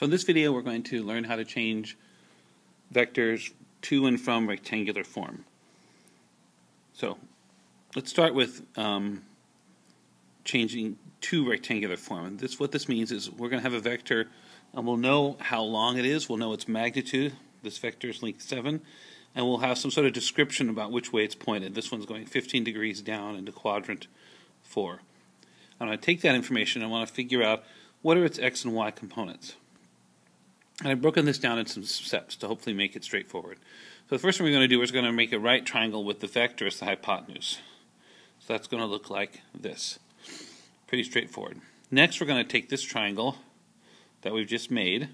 So in this video we're going to learn how to change vectors to and from rectangular form. So let's start with um, changing to rectangular form. And this what this means is we're going to have a vector and we'll know how long it is, we'll know its magnitude, this vector is length 7, and we'll have some sort of description about which way it's pointed. This one's going 15 degrees down into quadrant 4. I'm going to take that information and I want to figure out what are its x and y components. And I've broken this down into some steps to hopefully make it straightforward. So the first thing we're going to do is going to make a right triangle with the vector as the hypotenuse. So that's going to look like this. Pretty straightforward. Next we're going to take this triangle that we've just made and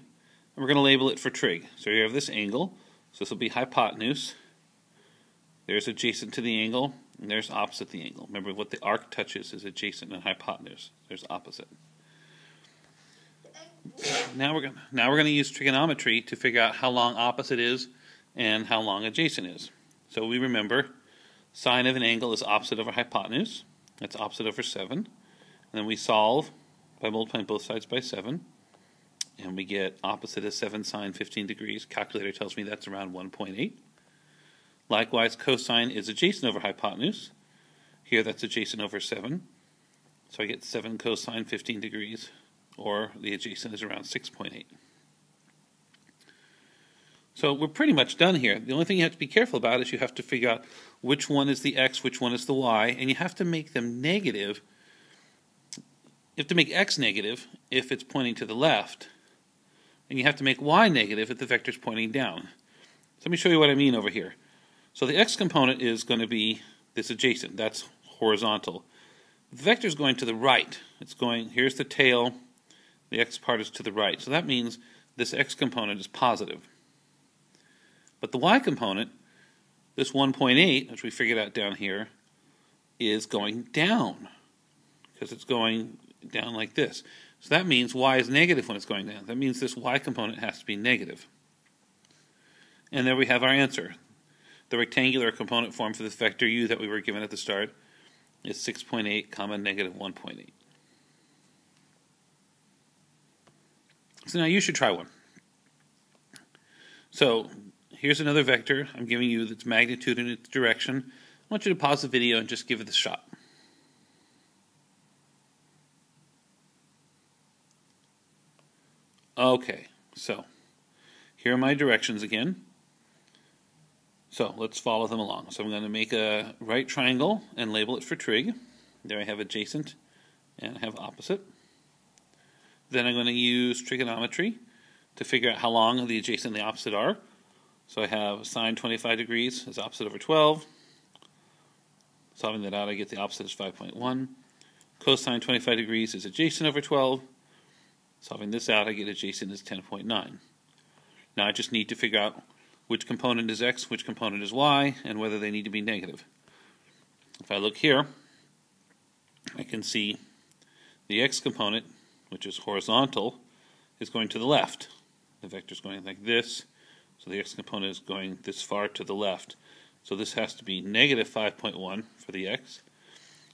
we're going to label it for trig. So you have this angle, so this will be hypotenuse. There's adjacent to the angle, and there's opposite the angle. Remember what the arc touches is adjacent and hypotenuse. There's opposite. Now we're gonna, now we're going to use trigonometry to figure out how long opposite is and how long adjacent is. So we remember sine of an angle is opposite over hypotenuse. That's opposite over 7. And then we solve by multiplying both sides by 7. And we get opposite is 7 sine 15 degrees. Calculator tells me that's around 1.8. Likewise, cosine is adjacent over hypotenuse. Here that's adjacent over 7. So I get 7 cosine 15 degrees, or the adjacent is around 6.8. So we're pretty much done here. The only thing you have to be careful about is you have to figure out which one is the x, which one is the y, and you have to make them negative. You have to make x negative if it's pointing to the left, and you have to make y negative if the vector is pointing down. So let me show you what I mean over here. So the x component is going to be this adjacent. That's horizontal. The vector is going to the right. It's going, here's the tail. The x part is to the right. So that means this x component is positive. But the y component, this 1.8, which we figured out down here, is going down. Because it's going down like this. So that means y is negative when it's going down. That means this y component has to be negative. And there we have our answer the rectangular component form for this vector u that we were given at the start is 6.8 comma negative 1.8. So now you should try one. So here's another vector I'm giving you its magnitude and its direction. I want you to pause the video and just give it a shot. Okay, so here are my directions again. So let's follow them along. So I'm going to make a right triangle and label it for trig. There I have adjacent and I have opposite. Then I'm going to use trigonometry to figure out how long the adjacent and the opposite are. So I have sine 25 degrees is opposite over 12. Solving that out, I get the opposite is 5.1. Cosine 25 degrees is adjacent over 12. Solving this out, I get adjacent is 10.9. Now I just need to figure out which component is x, which component is y, and whether they need to be negative. If I look here, I can see the x component, which is horizontal, is going to the left. The vector is going like this, so the x component is going this far to the left. So this has to be negative 5.1 for the x.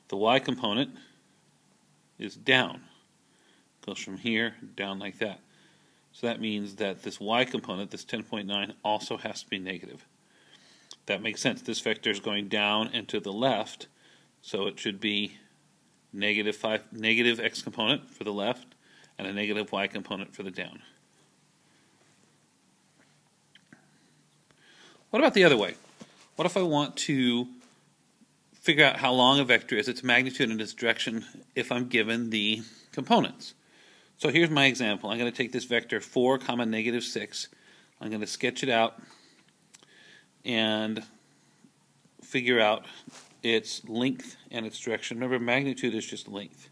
The y component is down. Goes from here down like that. So that means that this y component, this 10.9, also has to be negative. That makes sense. This vector is going down and to the left, so it should be negative, five, negative x component for the left and a negative y component for the down. What about the other way? What if I want to figure out how long a vector is, its magnitude and its direction, if I'm given the components? So here's my example. I'm going to take this vector 4 comma negative 6. I'm going to sketch it out and figure out its length and its direction. Remember, magnitude is just length.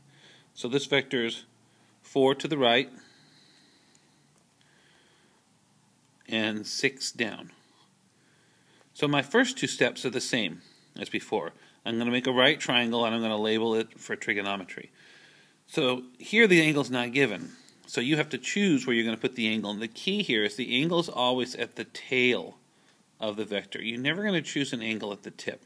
So this vector is 4 to the right and 6 down. So my first two steps are the same as before. I'm going to make a right triangle and I'm going to label it for trigonometry. So here the angle is not given. So you have to choose where you're going to put the angle. And the key here is the angle is always at the tail of the vector. You're never going to choose an angle at the tip.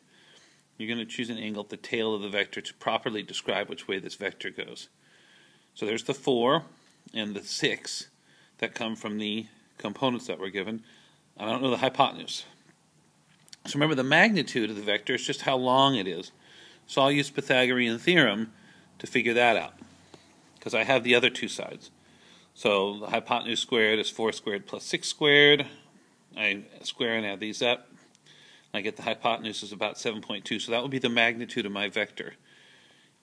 You're going to choose an angle at the tail of the vector to properly describe which way this vector goes. So there's the 4 and the 6. that come from the components that were given. I don't know the hypotenuse. So remember, the magnitude of the vector is just how long it is. So I'll use Pythagorean theorem to figure that out, because I have the other two sides. So the hypotenuse squared is 4 squared plus 6 squared. I square and add these up. I get the hypotenuse is about 7.2, so that would be the magnitude of my vector.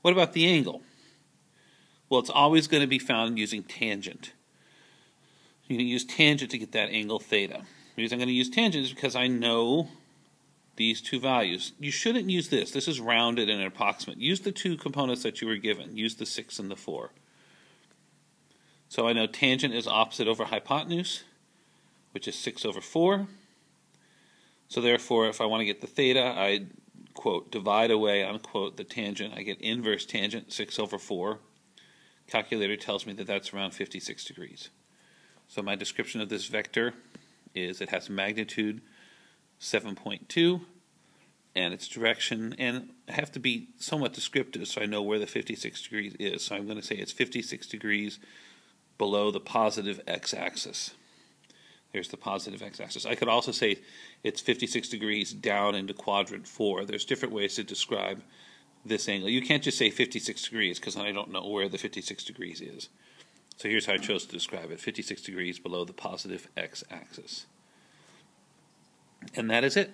What about the angle? Well, it's always going to be found using tangent. You can use tangent to get that angle theta. The reason I'm going to use tangent is because I know these two values. You shouldn't use this. This is rounded and approximate. Use the two components that you were given. Use the 6 and the 4. So I know tangent is opposite over hypotenuse, which is 6 over 4. So therefore, if I want to get the theta, I, quote, divide away, unquote, the tangent. I get inverse tangent, 6 over 4. Calculator tells me that that's around 56 degrees. So my description of this vector is it has magnitude 7.2 and its direction, and I have to be somewhat descriptive so I know where the 56 degrees is. So I'm going to say it's 56 degrees below the positive x-axis. There's the positive x-axis. I could also say it's 56 degrees down into quadrant 4. There's different ways to describe this angle. You can't just say 56 degrees because I don't know where the 56 degrees is. So here's how I chose to describe it. 56 degrees below the positive x-axis. And that is it.